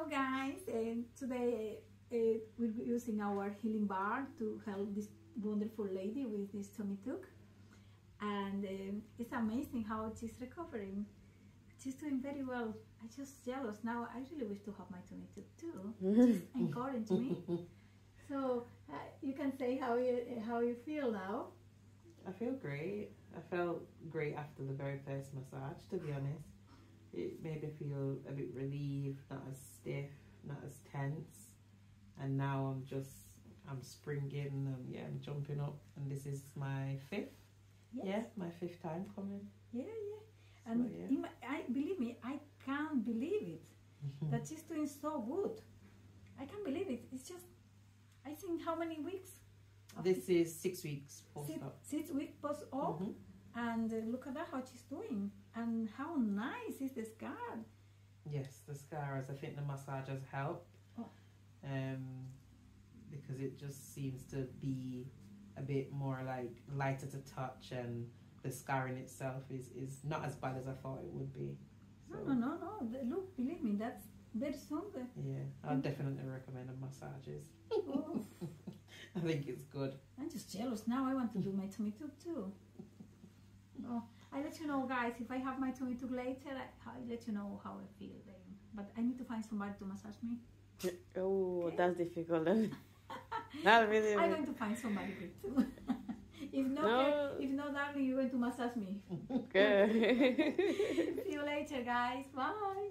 Hello guys, and today uh, we'll be using our healing bar to help this wonderful lady with this tummy tuck. And um, it's amazing how she's recovering. She's doing very well. I'm just jealous. Now I really wish to have my tummy tuck too. Just encourage me. So uh, you can say how you how you feel now. I feel great. I felt great after the very first massage, to be honest. It made me feel a bit relieved, not as stiff, not as tense. And now I'm just, I'm springing and yeah, I'm jumping up. And this is my fifth, Yes. yeah, my fifth time coming. Yeah, yeah. And So, yeah. my, I believe me, I can't believe it that she's doing so good. I can't believe it. It's just, I think how many weeks? This is six weeks six, post-op. six weeks post op, Mhm. and uh, look at that how she's doing, and how nice is the scar. Yes, the scars. I think the massage has helped. Oh. Um, because it just seems to be a bit more like lighter to touch, and the scarring itself is is not as bad as I thought it would be. No, So, no, no, no. The- Look, believe me, that's very. The, Yeah, I'll definitely recommend the massages. oh, I think it's good. I'm just jealous now. I want to do my tummy tuck too. Oh, I let you know, guys. If I have my tummy tuck later, I, let you know how I feel then. But I need to find somebody to massage me. Oh, Okay. that's difficult. Not really. I'm going to find somebody good too. if not, No. if not, darling, you're going to massage me. Okay. See you later, guys. Bye.